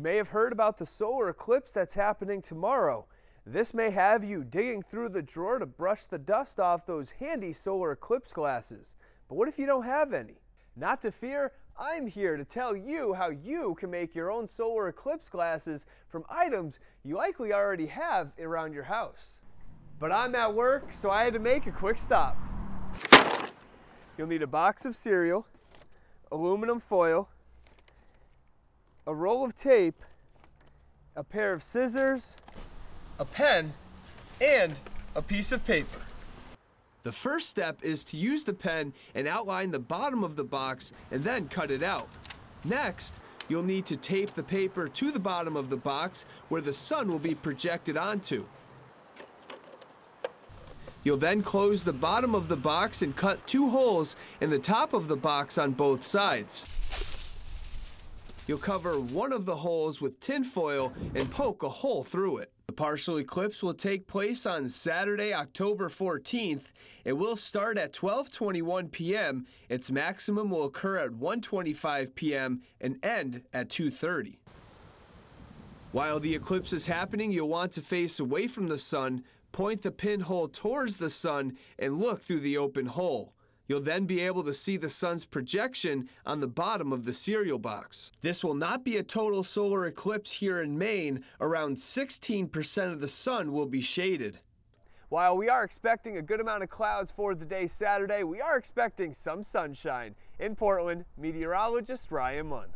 You may have heard about the solar eclipse that's happening tomorrow. This may have you digging through the drawer to brush the dust off those handy solar eclipse glasses. But what if you don't have any? Not to fear, I'm here to tell you how you can make your own solar eclipse glasses from items you likely already have around your house. But I'm at work, so I had to make a quick stop. You'll need a box of cereal, aluminum foil, a roll of tape, a pair of scissors, a pen, and a piece of paper. The first step is to use the pen and outline the bottom of the box and then cut it out. Next, you'll need to tape the paper to the bottom of the box where the sun will be projected onto. You'll then close the bottom of the box and cut two holes in the top of the box on both sides. You'll cover one of the holes with tinfoil and poke a hole through it. The partial eclipse will take place on Saturday, October 14th. It will start at 12:21 p.m. Its maximum will occur at 1:25 p.m. and end at 2:30. While the eclipse is happening, you'll want to face away from the sun, point the pinhole towards the sun, and look through the open hole. You'll then be able to see the sun's projection on the bottom of the cereal box. This will not be a total solar eclipse here in Maine. Around 16% of the sun will be shaded. While we are expecting a good amount of clouds for the day Saturday, we are expecting some sunshine. In Portland, meteorologist Ryan Munn.